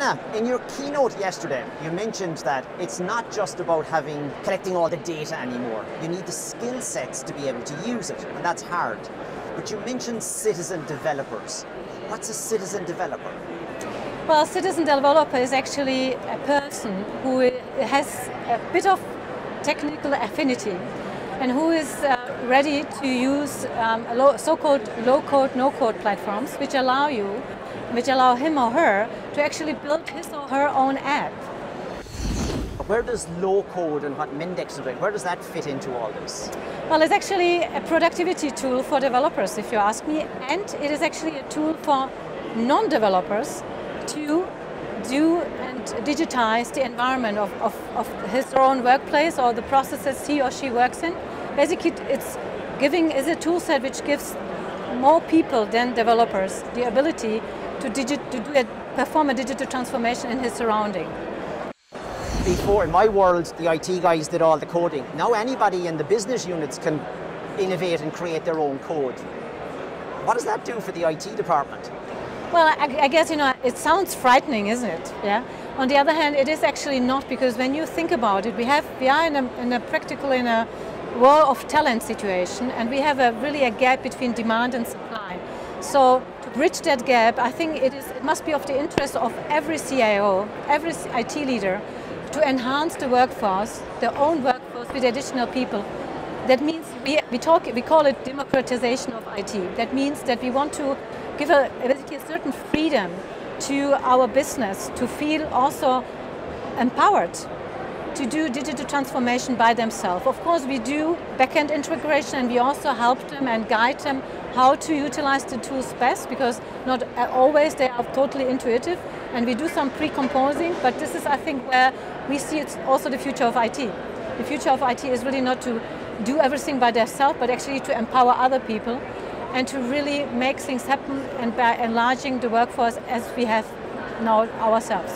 Hanna, in your keynote yesterday, you mentioned that it's not just about having collecting all the data anymore. You need the skill sets to be able to use it, and that's hard. But you mentioned citizen developers. What's a citizen developer? Well, citizen developer is actually a person who has a bit of technical affinity and who is uh, ready to use um, so-called low-code, no-code platforms, which allow you, which allow him or her to actually build his or her own app. Where does low code and what Mendix is doing, where does that fit into all this? Well, it's actually a productivity tool for developers, if you ask me, and it is actually a tool for non-developers to do and digitize the environment of, of, of his or own workplace or the processes he or she works in. Basically, it's giving is a tool set which gives more people than developers the ability to, digit, to do a, perform a digital transformation in his surrounding. Before, in my world, the IT guys did all the coding. Now anybody in the business units can innovate and create their own code. What does that do for the IT department? Well, I, I, guess, you know, it sounds frightening, isn't it? Yeah. On the other hand, it is actually not because when you think about it, we have, we are in a, in a practical, in a war of talent situation and we have a really a gap between demand and supply. So to bridge that gap, I think it, is, it must be of the interest of every CIO, every IT leader to enhance the workforce, their own workforce with additional people. That means we, we, talk, we call it democratization of IT. That means that we want to give a, basically a certain freedom to our business to feel also empowered to do digital transformation by themselves. Of course, we do backend integration and we also help them and guide them how to utilize the tools best because not always they are totally intuitive and we do some pre-composing, but this is, I think, where we see it's also the future of IT. The future of IT is really not to do everything by themselves, but actually to empower other people and to really make things happen and by enlarging the workforce as we have now ourselves.